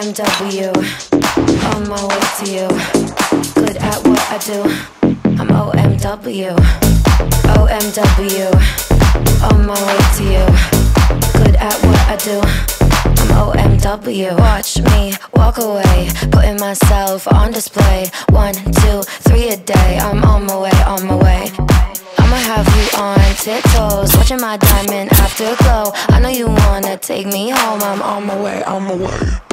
OMW, on my way to you. Good at what I do. I'm OMW, OMW, on my way to you. Good at what I do. I'm OMW. Watch me walk away, putting myself on display. One, two, three a day. I'm on my way, on my way. I'ma have you on tiptoes, watching my diamond afterglow. I know you wanna take me home. I'm on my way, on my way.